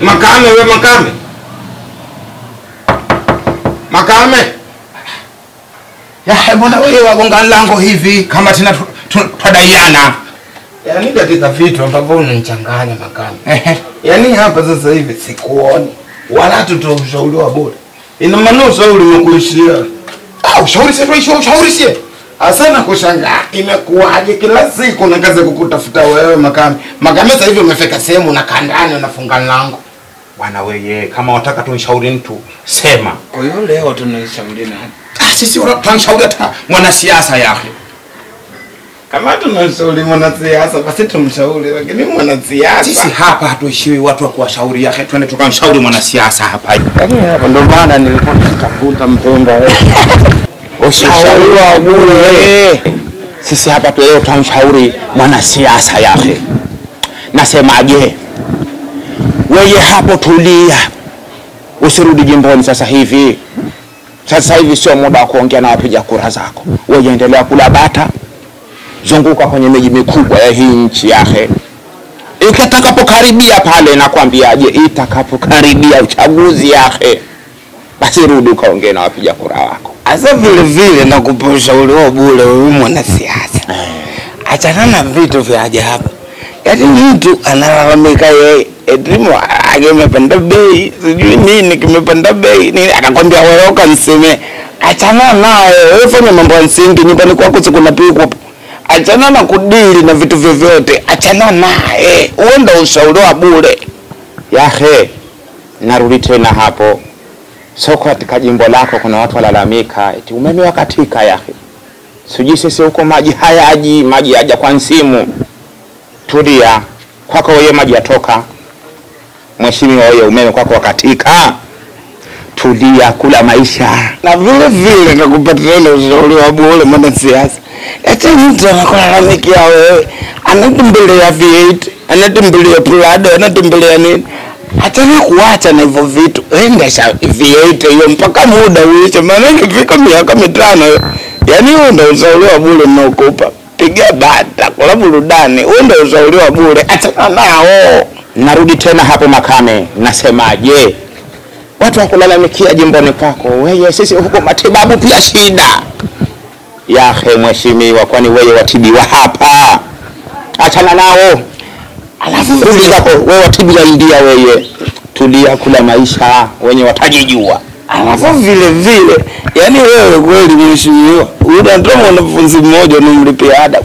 Makame we Makame. Makame. Ya, mbona wewe wagonga lango hivi kama tena twadaiana? Yaani katika vitu ambavyo unanichanganya Makame. Yaani hapa sasa hivi sikuoni wala hatutoa ushauri wa bure. Ina maana ushauri umekuishia. Ah, ushauri sasa ushauri ushauri sie. Asana kushangaa imekuwaje kila siku na kazi kukutafuta wewe Makame. Makame sasa hivi umefika sehemu na kandani unafunga lango. Bwana wewe, kama wataka tunishauri mtu sema. Kwa hiyo leo tunashauri nani? Ah, sisi tunashauri hata mwanasiasa yake. Kama tunashauri mwanasiasa basi tumshauri, lakini mwanasiasa Sisi hapa hatuishiwi watu wa kuwashauri yake, twende tukamshauri mwanasiasa hapa. Lakini hapa ndo maana nilikuwa natafuta mpenda wewe. Ushauri wa bure. Sisi hapa tu leo tunashauri mwanasiasa yake. Nasemaje? Wewe hapo tulia, usirudi jimboni sasa hivi. Sasa hivi sio muda wa kuongea na wapiga kura zako. Wewe endelea kula bata, zunguka kwenye miji mikubwa ya hii nchi yake. Ikitakapokaribia pale, nakwambiaje, itakapokaribia uchaguzi yake, basi rudi ukaongee na wapiga kura wako. Asa vile vile nakupa ushauri wa bure wewe mwanasiasa. Achana na vitu vya ajabu. Yaani mtu analalamika yeye elimu ake imepanda bei, sijui nini kimepanda bei, nini akakwambia wewe ukaniseme. Achana naye, wewe fanya mambo ya msingi nyumbani kwako siku napikwa. Achana na kudili na vitu vyovyote, achana naye. uenda ndo ushauri wa bure. Yahe, narudi tena hapo. Soko katika jimbo lako kuna watu walalamika eti umeme wakatika yahe. Sijui sisi huko maji hayaji, maji haja kwa nsimu. Tulia, kwako wewe maji yatoka. Mheshimiwa wewe umeme kwako wakatika. Tulia, kula maisha. na vile vile nakupatia ile ushauri wa bure mwanasiasa. Eti mtu anakulalamikia wewe, anatembelea V8, anatembelea Prado, anatembelea nini, achana kuacha na hivyo vitu, endesha V8 hiyo mpaka muda uishe, maana ikifika miaka mitano, yani huo ndio ushauri wa bure mnaokupa. Piga bata, kula burudani, huo ndio ushauri wa bure, achana nao. Narudi tena hapo Makame, nasemaje? Watu wakulalamikia jimboni kwako, wewe sisi huko matibabu pia shida. Yahe mheshimiwa, kwani wewe watibiwa hapa? Achana nao, alafu rudi zako wewe watibia India wewe. Tulia, kula maisha, wenye watajijua. Alafu vile vile, yani wewe kweli mheshimiwa, unatoa mwanafunzi mmoja unamlipia ada,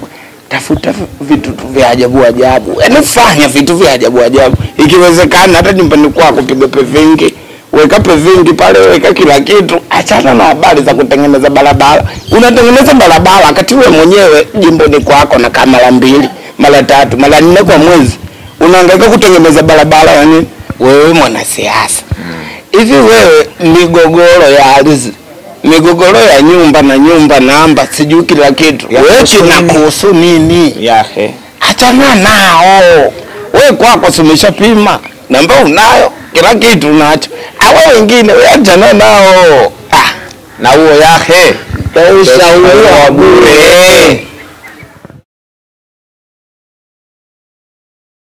tafuta vitu vya ajabu ajabu, yaani fanya vitu vya ajabu ajabu, ikiwezekana hata nyumbani kwako piga pevingi, weka pevingi pale, weka kila kitu, achana na habari za kutengeneza barabara. Unatengeneza barabara wakati wewe mwenyewe jimboni kwako na kama mara mbili mara tatu mara nne kwa mwezi, unahangaika kutengeneza barabara, yani wewe mwanasiasa. Hivi wewe migogoro ya ardhi migogoro ya nyumba na nyumba namba sijui kila kitu. Ya na kuhusu nini? Yahe, achana nao. We kwako simeshapima namba unayo kila kitu nacho awa wengine weachana achana nao. Ah, na huo yahe ushauri wa bure